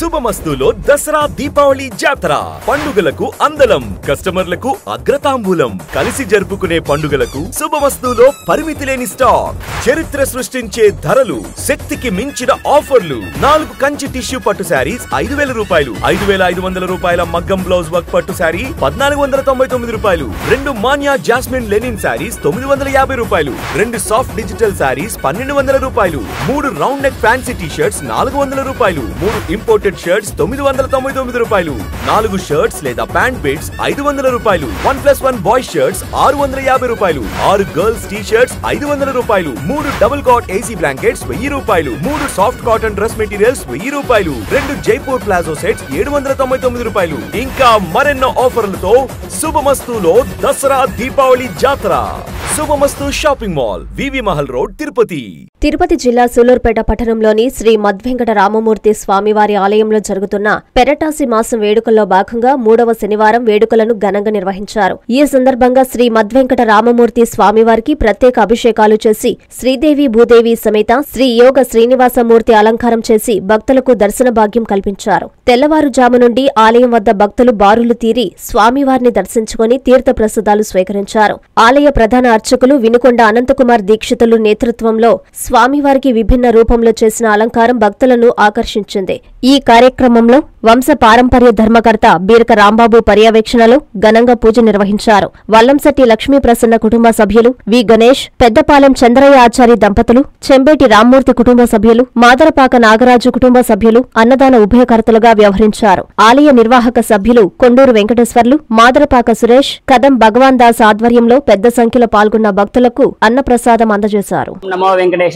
శుభమస్తులో దసరా దీపావళి జాతర. పండుగలకు అందలం కస్టమర్లకు అగ్రతాంబూలం. కలిసి జరుపుకునే పండుగలకు శుభమస్తులో పరిమితి లేని స్టాక్. చరిత్ర సృష్టించే ధరలు శక్తికి మించిన ఆఫర్లు. నాలుగు కంచి టిష్యూ పట్టు శారీస్ ఐదు వేల రూపాయలు. ఐదు వేల ఐదు వందల రూపాయల మగ్గం బ్లౌజ్ వర్క్ పట్టు శారీ పద్నాలుగు వందల తొంభై తొమ్మిది రూపాయలు. రెండు మాన్యా జాస్మిన్ లెనిన్ శారీస్ తొమ్మిది వందల యాభై రూపాయలు. రెండు సాఫ్ట్ డిజిటల్ శారీస్ పన్నెండు వందల రూపాయలు. మూడు round neck fancy T shirts నాలుగు వందల రూపాయలు. మూడు ఇంపోర్టెడ్ షర్ట్స్ తొమ్మిది వందల తొంభై తొమ్మిది రూపాయలు. నాలుగు షర్ట్స్ లేదా ప్యాంట్ బిట్స్ ఐదు వందల రూపాయలు. One plus one boy shirts ఆరు వందల యాభై రూపాయలు. ఆరు గర్ల్స్ టీ షర్ట్స్ ఐదు వందల రూపాయలు. మూడు డబుల్ కాట్ ఏసీ బ్లాంకెట్స్ వెయ్యి రూపాయలు. మూడు సాఫ్ట్ కాటన్ డ్రెస్ మెటీరియల్స్ వెయ్యి రూపాయలు. రెండు జైపూర్ ప్లాజో సెట్స్ ఏడు వందల తొంభై తొమ్మిది రూపాయలు. ఇంకా మరెన్నో ఆఫర్లతో శుభమస్తులో దసరా దీపావళి జాతర. Shubhamastu shopping mall V V Mahal road Tirupati. Tirupati జిల్లా సూలూరుపేట పట్టణంలోని శ్రీ మద్వెంకట రామమూర్తి స్వామివారి ఆలయంలో జరుగుతున్న పెరటాసి మాసం వేడుకల్లో భాగంగా మూడవ శనివారం వేడుకలను ఘనంగా నిర్వహించారు. ఈ సందర్భంగా శ్రీ మద్వెంకట రామమూర్తి స్వామివారికి ప్రత్యేక అభిషేకాలు చేసి శ్రీదేవి భూదేవి సమేత శ్రీ యోగ శ్రీనివాసమూర్తి అలంకారం చేసి భక్తులకు దర్శన భాగ్యం కల్పించారు. తెల్లవారుజాము నుండి ఆలయం వద్ద భక్తులు బారులు తీరి స్వామివారిని దర్శించుకుని తీర్థ ప్రసాదాలు స్వీకరించారు. ఆలయ ప్రధాన అర్చకులు వినుకొండ అనంతకుమార్ దీక్షితులు నేతృత్వంలో స్వామివారికి విభిన్న రూపంలో చేసిన అలంకారం భక్తులను ఆకర్షించింది. ఈ కార్యక్రమంలో వంశ పారంపర్య ధర్మకర్త బీరక రాంబాబు పర్యవేక్షణలో ఘనంగా పూజ నిర్వహించారు. వల్లంశెట్టి లక్ష్మీ ప్రసన్న కుటుంబ సభ్యులు వి. గణేష్ పెద్దపాలెం చంద్రయ్య ఆచారి దంపతులు చెంబేటి రామ్మూర్తి కుటుంబ సభ్యులు మాదరపాక నాగరాజు కుటుంబ సభ్యులు అన్నదాన ఉభయకర్తలుగా వ్యవహరించారు. ఆలయ నిర్వాహక సభ్యులు కొండూరు వెంకటేశ్వర్లు మాదరపాక సురేష్ కదం భగవాన్ దాస్ ఆధ్వర్యంలో పెద్ద సంఖ్యలో పాల్గొన్న భక్తులకు అన్నప్రసాదం అందజేశారు. నమో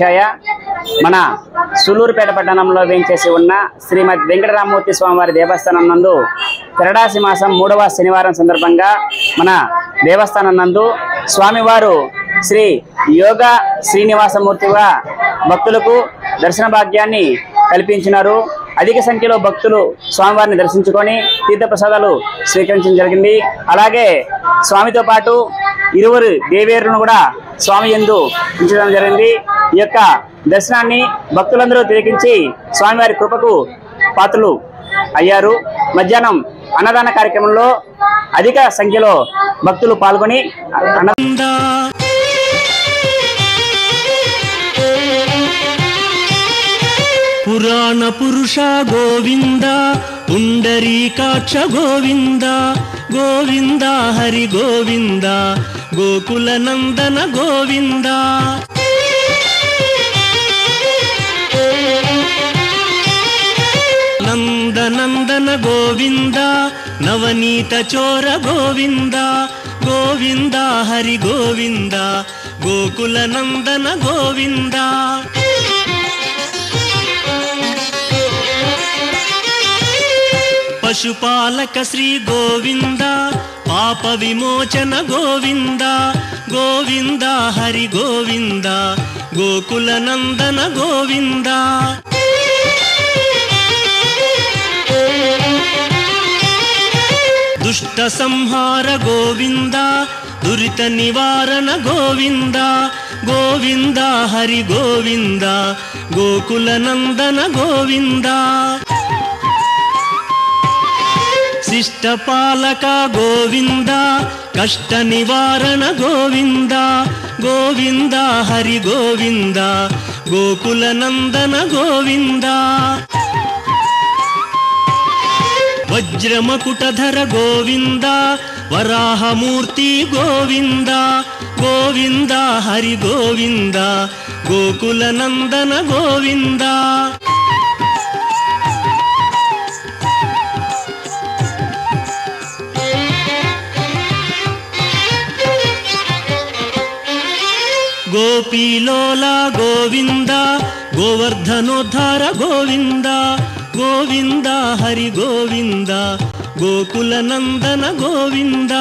వెంకటేశాయ మన సులూరుపేట పట్టణంలో వేయించేసి ఉన్న శ్రీమద్ వెంకటరామూర్తి స్వామివారి దేవస్థానం నందు పెరడాసి మాసం మూడవ శనివారం సందర్భంగా మన దేవస్థానం నందు స్వామివారు శ్రీ యోగ శ్రీనివాసమూర్తిగా భక్తులకు దర్శన భాగ్యాన్ని కల్పించినారు. అధిక సంఖ్యలో భక్తులు స్వామివారిని దర్శించుకొని తీర్థప్రసాదాలు స్వీకరించడం జరిగింది. అలాగే స్వామితో పాటు ఇరువురు దేవేరును కూడా స్వామి ఎందు ఉంచడం జరిగింది. ఈ యొక్క దర్శనాన్ని భక్తులందరూ తిరిగించి స్వామివారి కృపకు పాత్రలు అయ్యారు. మధ్యాహ్నం అన్నదాన కార్యక్రమంలో అధిక సంఖ్యలో భక్తులు పాల్గొని అన్న పురాణ పురుష గోవింద పుండరీకాక్ష గోవింద గోవింద హరి గోవింద గోకుల నందన గోవింద. నందనందన గోవింద నవనీత చోర గోవింద గోవింద హరి గోవింద గోకుల నందన గోవింద. పశుపాలక శ్రీ గోవింద పాప విమోచన గోవింద గోవింద హరి గోవింద గోకుల నందన గోవింద. దుష్ట సంహార గోవింద దురిత నివారణ గోవింద గోవింద హరి గోవింద గోకుల నందన గోవిందా. వశిష్ట పాలక గోవింద కష్ట నివారణ గోవింద గోవింద హరి గోవింద గోకుల నందన గోవింద. వజ్రమకుటధర గోవింద వరాహమూర్తి గోవింద గోవింద హరి గోవింద గోకుల నందన గోవింద. గోపీలోల గోవింద గోవర్ధనోద్ధార గోవింద గోవింద హరి గోవింద గోకుల నందన గోవింద.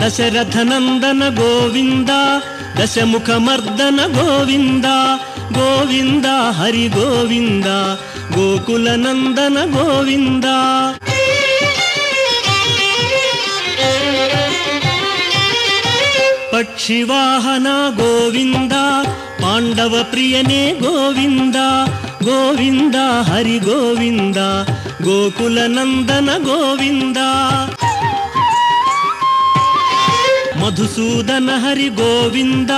దశరథ నందన గోవింద దశముఖ మర్దన గోవింద గోవింద హరి గోవింద గోకుల నందన గోవింద. పక్షివాహన గోవింద పాండవ ప్రియనే గోవింద గోవింద హరి గోవింద గోకుల నందన గోవింద. మధుసూదన హరి గోవింద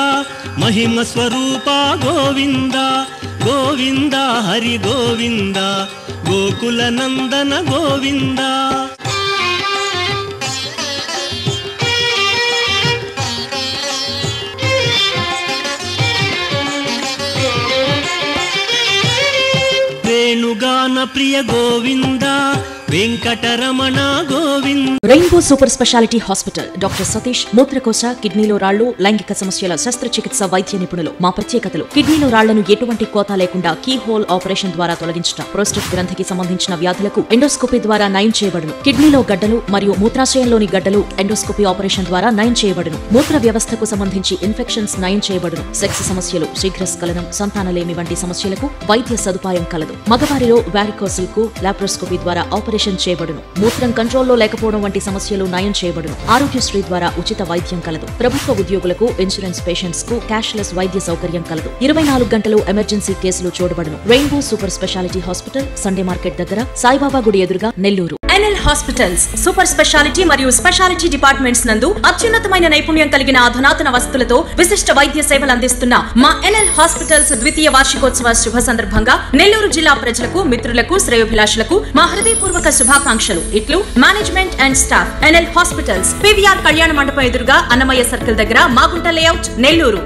మహిమ స్వరూప గోవింద గోవింద హరి గోవింద గోకుల నందన గోవింద. వేణుగాన ప్రియ Govinda? Venkataramana rainbow super speciality hospital doctor Satish మూత్రకోశ కిడ్నీలో రాళ్ళు లైంగిక సమస్యల శస్త్రచికిత్స వైద్య నిపుణులు. మా ప్రత్యేకతలు. కిడ్నీలో రాళ్ళను ఎటువంటి కోత లేకుండా కీ హోల్ ఆపరేషన్ ద్వారా తొలగించడం ప్రోస్టెట్ గ్రంథికి సంబంధించిన వ్యాధులకు ఎండోస్కోపీ ద్వారా నయం చేయబడును. కిడ్నీలో గడ్డలు మరియు మూత్రాశయంలోని గడ్డలు ఎండోస్కోపీ ఆపరేషన్ ద్వారా నయం చేయబడును. మూత్ర వ్యవస్థకు సంబంధించి ఇన్ఫెక్షన్స్ నయం చేయబడును. సెక్స్ సమస్యలు శీఘ్రస్ఖలనం సంతానలేమి వంటి సమస్యలకు వైద్య సదుపాయం కలదు. మగవారిలో వ్యారికోసిల్కు లాప్రోస్కోపీ ద్వారా ఆపరేషన్ చేయబడును. మూత్రం కంట్రోల్లో లేకపోవడం వంటి సమస్యలు నయం చేయబడును. ఆరోగ్యశ్రీ ద్వారా ఉచిత వైద్యం కలదు. ప్రభుత్వ ఉద్యోగులకు ఇన్సూరెన్స్ పేషెంట్స్కు క్యాష్లెస్ వైద్య సౌకర్యం కలదు. ఇరవై నాలుగు గంటలు ఎమర్జెన్సీ కేసులు చూడబడును. Rainbow super speciality hospital Sunday market దగ్గర సాయిబాబా గుడి ఎదురుగా Nellore. N L hospitals super speciality మరియు స్పెషాలిటీ డిపార్ట్మెంట్స్ నందు అత్యున్నతమైన నైపుణ్యం కలిగిన అధునాతన వస్తువులతో విశిష్ట వైద్య సేవలు అందిస్తున్న మా ఎన్ఎల్ హాస్పిటల్స్ ద్వితీయ వార్షికోత్సవ శుభ సందర్భంగా నెల్లూరు జిల్లా ప్రజలకు మిత్రులకు శ్రేయోభిలాషులకు మా హృదయపూర్వక శుభాకాంక్షలు. ఇట్లు management and staff N L hospitals P V R కళ్యాణ మండపం ఎదురుగా అన్నమయ్య సర్కిల్ దగ్గర మాగుంట లేఅవుట్ నెల్లూరు.